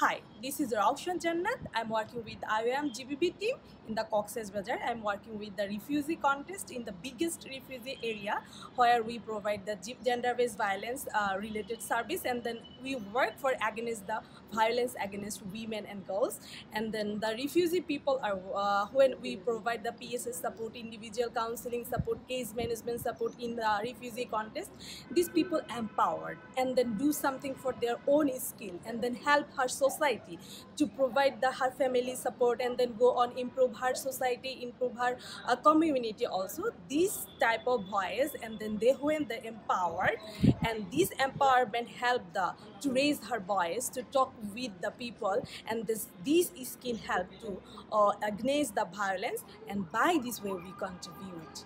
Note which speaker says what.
Speaker 1: Hi, this is Rawshan Jannat. I'm working with IOM GBV team in the Cox's Bazar. I'm working with the refugee contest in the biggest refugee area where we provide the gender-based violence uh, related service and then we work for against the violence against women and girls and then the refugee people are uh, when we provide the PSS support, individual counseling support, case management support in the refugee contest, these people empowered and then do something for their own skill and then help her society to provide the her family support and then go on improve her society improve her uh, community also. These type of voice and then they when they empowered and this empowerment help the to raise her voice to talk with the people and this these skill help to uh, against the violence and by this way we contribute